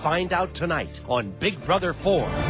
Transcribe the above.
Find out tonight on Big Brother 4.